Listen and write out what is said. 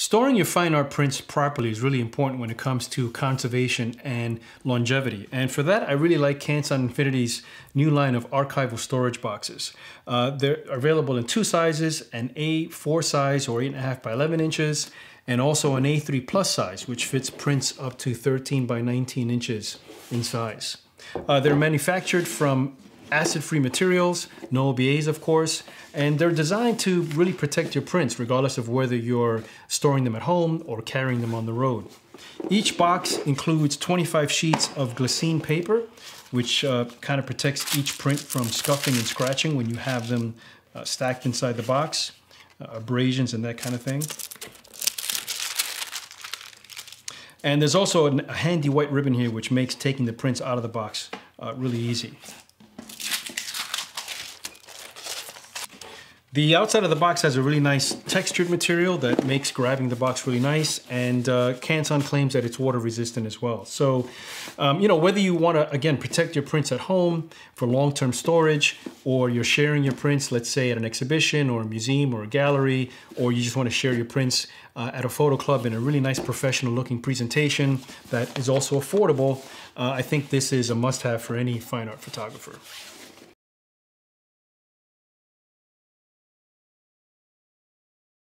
Storing your fine art prints properly is really important when it comes to conservation and longevity. And for that, I really like Canson Infinity's new line of archival storage boxes. Uh, they're available in two sizes, an A4 size or 8.5 by 11 inches, and also an A3 plus size, which fits prints up to 13 by 19 inches in size. Uh, they're manufactured from acid-free materials, no OBAs of course, and they're designed to really protect your prints regardless of whether you're storing them at home or carrying them on the road. Each box includes 25 sheets of glassine paper, which uh, kind of protects each print from scuffing and scratching when you have them uh, stacked inside the box, uh, abrasions and that kind of thing. And there's also a handy white ribbon here which makes taking the prints out of the box uh, really easy. The outside of the box has a really nice textured material that makes grabbing the box really nice and uh, Canson claims that it's water resistant as well. So, um, you know, whether you want to, again, protect your prints at home for long-term storage or you're sharing your prints, let's say at an exhibition or a museum or a gallery, or you just want to share your prints uh, at a photo club in a really nice professional looking presentation that is also affordable, uh, I think this is a must-have for any fine art photographer.